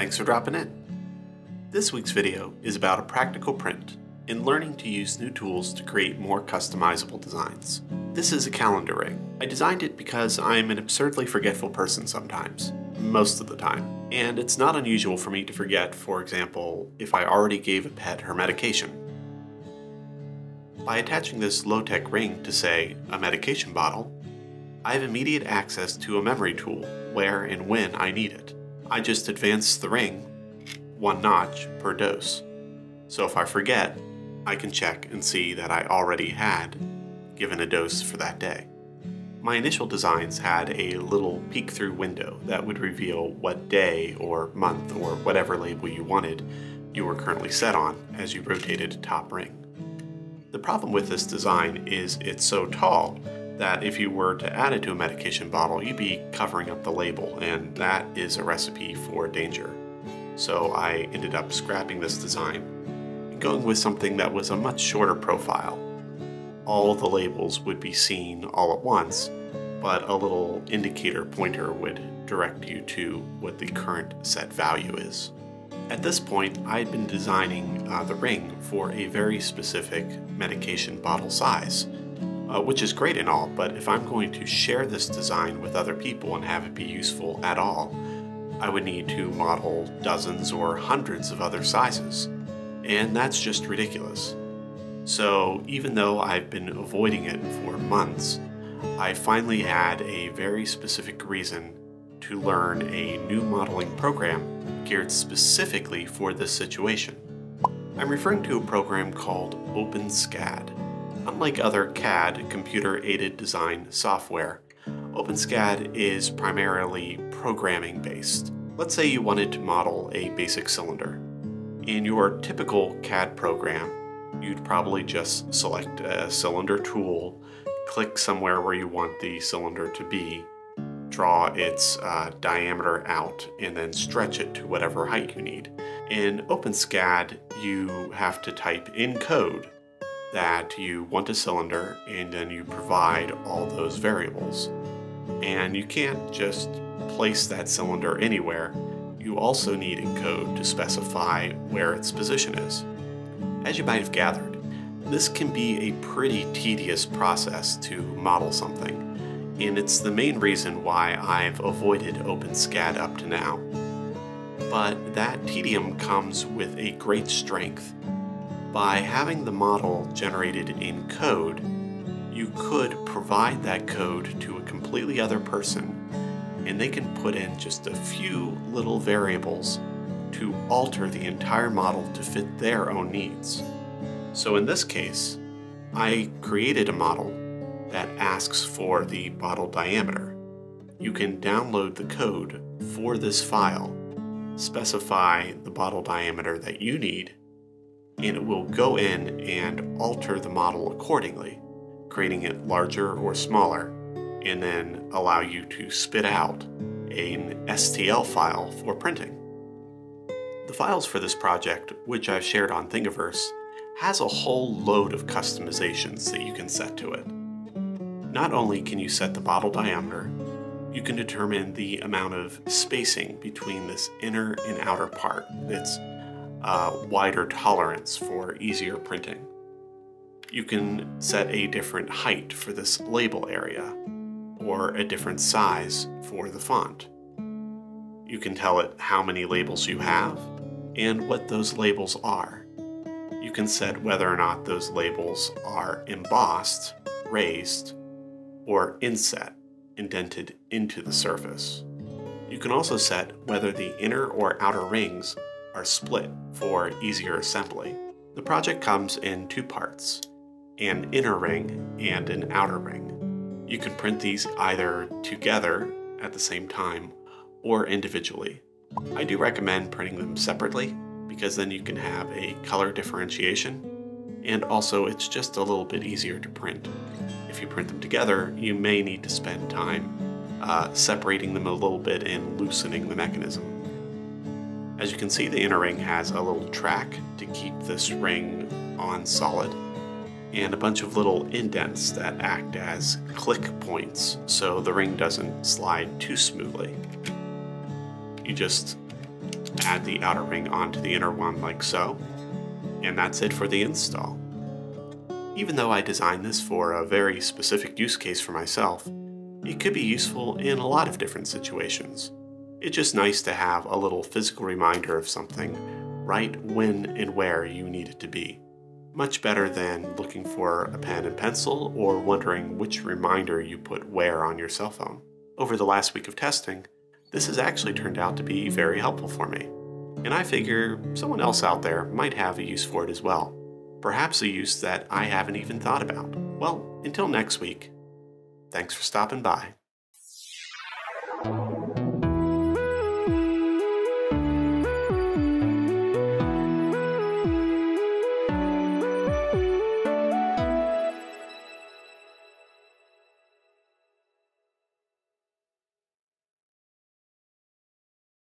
Thanks for dropping in. This week's video is about a practical print and learning to use new tools to create more customizable designs. This is a calendar ring. I designed it because I'm an absurdly forgetful person sometimes, most of the time. And it's not unusual for me to forget, for example, if I already gave a pet her medication. By attaching this low-tech ring to, say, a medication bottle, I have immediate access to a memory tool where and when I need it. I just advance the ring one notch per dose. So if I forget, I can check and see that I already had given a dose for that day. My initial designs had a little peek-through window that would reveal what day or month or whatever label you wanted you were currently set on as you rotated top ring. The problem with this design is it's so tall that if you were to add it to a medication bottle, you'd be covering up the label, and that is a recipe for danger. So I ended up scrapping this design going with something that was a much shorter profile. All the labels would be seen all at once, but a little indicator pointer would direct you to what the current set value is. At this point, I had been designing uh, the ring for a very specific medication bottle size, uh, which is great and all, but if I'm going to share this design with other people and have it be useful at all, I would need to model dozens or hundreds of other sizes, and that's just ridiculous. So even though I've been avoiding it for months, I finally had a very specific reason to learn a new modeling program geared specifically for this situation. I'm referring to a program called OpenSCAD. Unlike other CAD computer-aided design software, OpenSCAD is primarily programming based. Let's say you wanted to model a basic cylinder. In your typical CAD program, you'd probably just select a cylinder tool, click somewhere where you want the cylinder to be, draw its uh, diameter out, and then stretch it to whatever height you need. In OpenSCAD, you have to type in code that you want a cylinder and then you provide all those variables. And you can't just place that cylinder anywhere. You also need in code to specify where its position is. As you might have gathered, this can be a pretty tedious process to model something, and it's the main reason why I've avoided OpenSCAD up to now. But that tedium comes with a great strength. By having the model generated in code, you could provide that code to a completely other person, and they can put in just a few little variables to alter the entire model to fit their own needs. So in this case, I created a model that asks for the bottle diameter. You can download the code for this file, specify the bottle diameter that you need, and it will go in and alter the model accordingly, creating it larger or smaller, and then allow you to spit out an STL file for printing. The files for this project, which I've shared on Thingiverse, has a whole load of customizations that you can set to it. Not only can you set the bottle diameter, you can determine the amount of spacing between this inner and outer part. It's a wider tolerance for easier printing. You can set a different height for this label area, or a different size for the font. You can tell it how many labels you have, and what those labels are. You can set whether or not those labels are embossed, raised, or inset, indented into the surface. You can also set whether the inner or outer rings are split for easier assembly. The project comes in two parts, an inner ring and an outer ring. You can print these either together at the same time or individually. I do recommend printing them separately because then you can have a color differentiation and also it's just a little bit easier to print. If you print them together, you may need to spend time uh, separating them a little bit and loosening the mechanism. As you can see, the inner ring has a little track to keep this ring on solid and a bunch of little indents that act as click points so the ring doesn't slide too smoothly. You just add the outer ring onto the inner one like so, and that's it for the install. Even though I designed this for a very specific use case for myself, it could be useful in a lot of different situations. It's just nice to have a little physical reminder of something right when and where you need it to be. Much better than looking for a pen and pencil or wondering which reminder you put where on your cell phone. Over the last week of testing, this has actually turned out to be very helpful for me. And I figure someone else out there might have a use for it as well. Perhaps a use that I haven't even thought about. Well, until next week, thanks for stopping by.